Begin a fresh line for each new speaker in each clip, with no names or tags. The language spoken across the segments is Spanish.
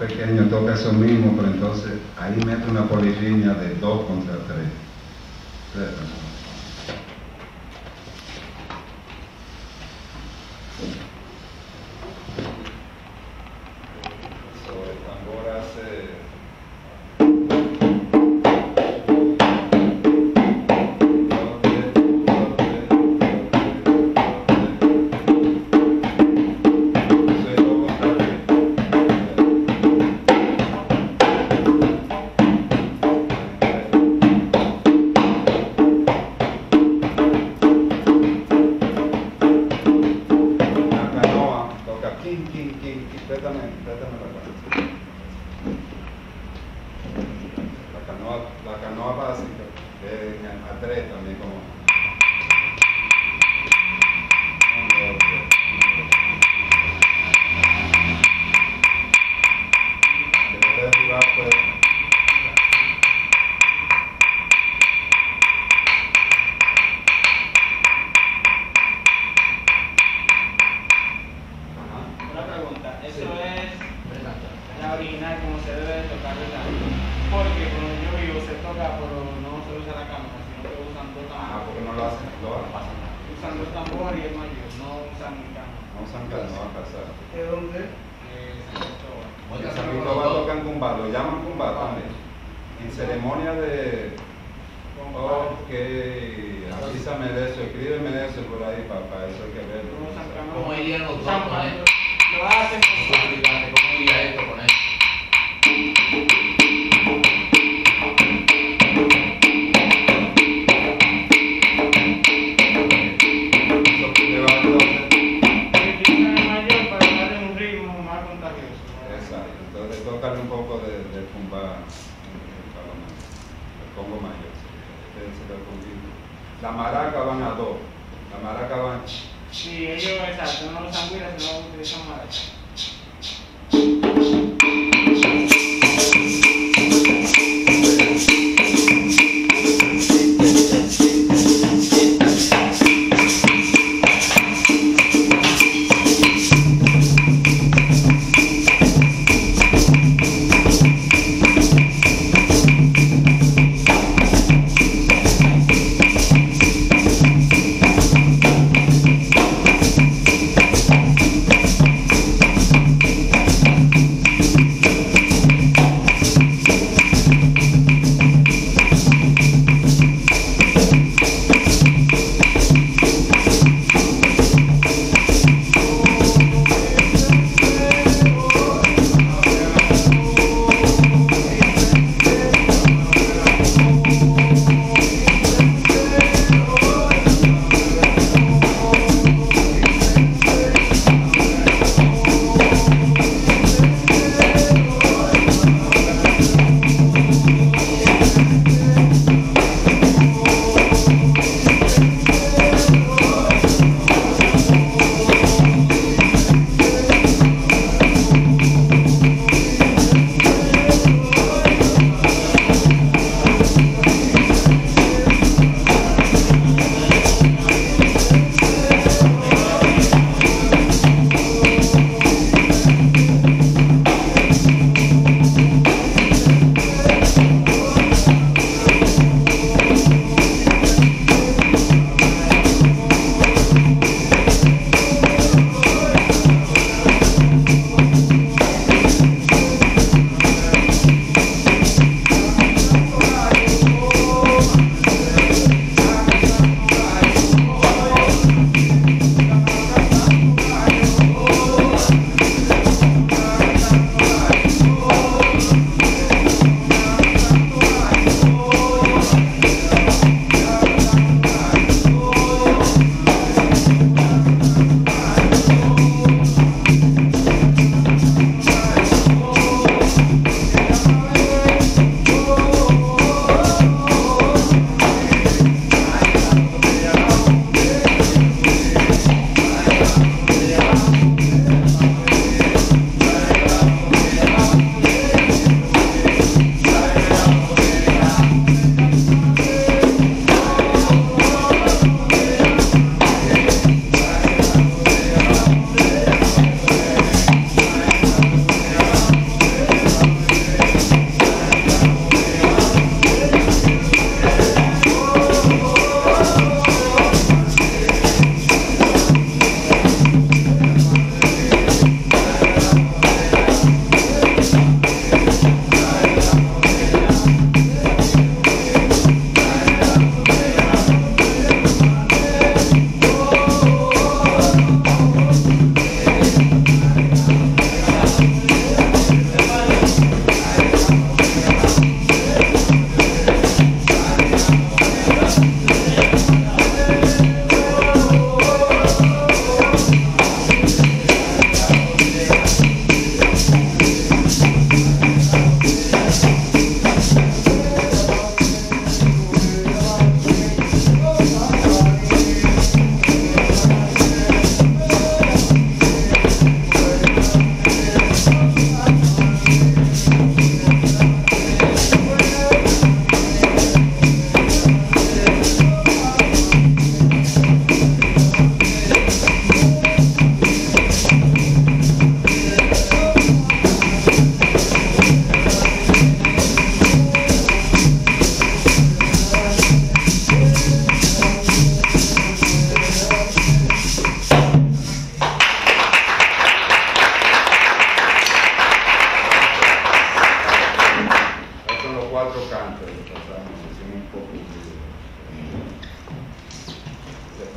pequeño toca eso mismo, pero entonces ahí mete una polirritmia de 2 contra 3.
Original como se debe de tocar, verdad? Porque cuando yo vivo se toca, pero no se usa la cámara, sino que usan dos
Ah,
tambores.
porque no lo hacen, lo hacen.
Usan dos tambores y el mayor, no usan mi cámara.
No usan canoa casada.
¿De dónde? Eh, San Cristóbal.
En San Cristóbal tocan cumba, lo llaman cumba también. En ceremonia de. Ok, avísame de eso, escríbeme de eso por ahí, papá, eso hay que verlo.
No cámara.
¿Cómo irían los dos esto?
Lo hacen
¿Cómo explicaste cómo iría esto con esto?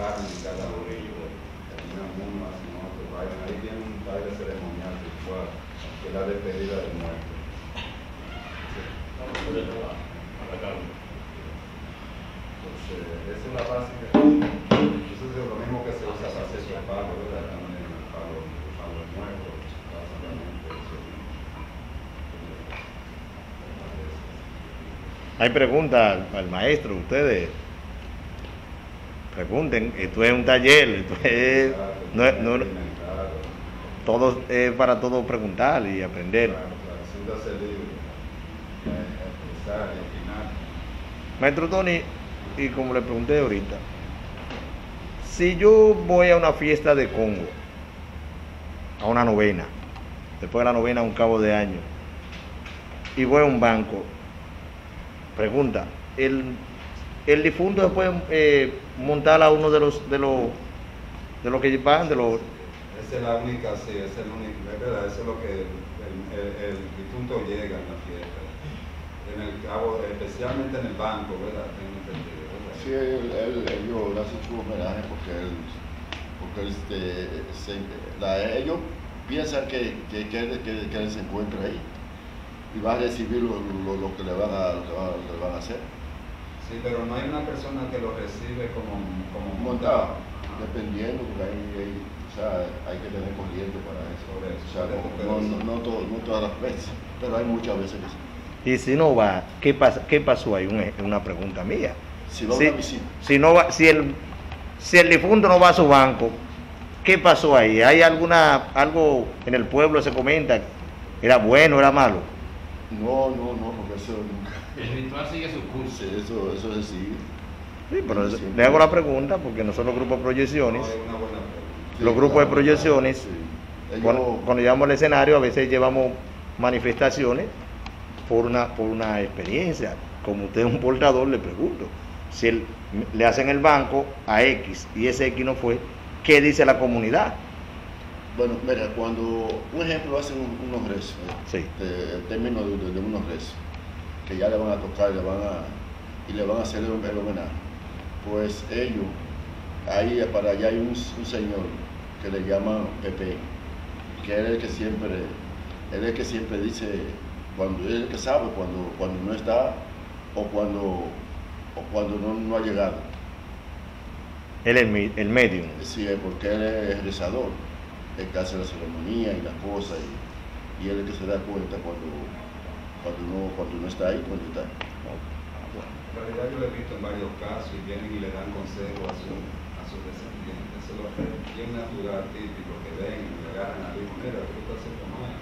Cada uno, terminan uno, hacen otro, vayan, ahí viene un baile ceremonial ritual, que es la despedida del muerto. Entonces, esa es la base que eso es lo mismo que se usa para hacer el palo, ¿verdad? También el palo, el palo muerto, básicamente eso.
Hay preguntas al, al maestro, ustedes pregunten, esto es un taller, esto es, no, no- todo es para todos preguntar y aprender.
Eh.
Maestro Tony, y como le pregunté ahorita, si yo voy a una fiesta de Congo, a una novena, después de la novena a un cabo de año, y voy a un banco, pregunta, ¿el, el difunto se puede eh, montar a uno de los de los de los que van, de los
Esa es la única, sí, esa es la única, es verdad, eso es lo que el, el, el difunto llega en la fiesta. En el cabo, especialmente en el banco, ¿verdad? Tengo entendido, ¿verdad?
Sí, él, él, ellos le hacen su homenaje porque él, porque él, este, se- la- ellos piensan que, que, que él, que- que él se encuentra ahí y va a recibir lo, lo- lo que le van a, lo que van, lo que van a hacer.
Sí, pero no hay una persona que lo recibe como, como
Montado, dependiendo, porque hay, hay, o sea, hay que tener corriente para eso.
Por eso,
O sea, no, todo- no todas las veces, pero hay muchas veces que sí.
y si no va, ¿qué pasa? ¿Qué pasó ahí? Una, una pregunta mía.
Si va
Si-
una
si no va, si el si el difunto no va a su banco, ¿qué pasó ahí? ¿Hay alguna algo en el pueblo se comenta? ¿Era bueno, era malo?
No, no, no, porque eso nunca,
El ritual sigue su curso.
sí, eso, eso es así.
Sí, pero
Sí,
le hago la pregunta porque nosotros grupos de
No,
proyecciones,
es una buena pregunta.
Sí,
los grupos de
claro,
proyecciones,
sí. Ellos-
cuando, cuando llevamos al escenario a veces llevamos manifestaciones por una, por una experiencia. Como usted es un portador, le pregunto, si le hacen el banco a X y ese X no fue, ¿qué dice la comunidad?
Bueno, mira, cuando, un ejemplo, hacen un- unos rezos.
Sí.
de- el término de, de- de unos rezos, que ya le van a tocar y le van a, y le van a hacer el, el homenaje, pues ellos, ahí para allá hay un, un señor que le llaman Pepe, que él es el que siempre, él es el que siempre dice, cuando él es el que sabe cuando, cuando no está o cuando, o cuando no, no ha llegado.
Él es el, el medium.
Sí, porque él es rezador, el que hace la ceremonia y las cosas, y, y él es el que se da cuenta cuando, cuando, uno, cuando uno está ahí, cuando está.
En realidad yo lo he visto en varios casos y vienen y le dan consejos a, su, a sus descendientes. Eso es lo que bien natural, típico, que ven y le agarran al hijo, mira, tú estás haciendo mal.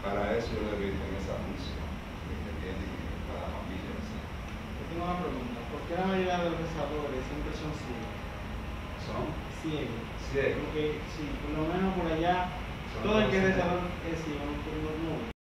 Para eso yo lo he visto en esa función, que que tienen para la familia. ¿sí?
Yo tengo una pregunta. ¿Por qué la mayoría de los rezadores siempre son ciegos?
Son
Ciegos.
ciegos.
Porque, sí, por lo menos por allá, todo el que es
todos
rezador es ciego. Pero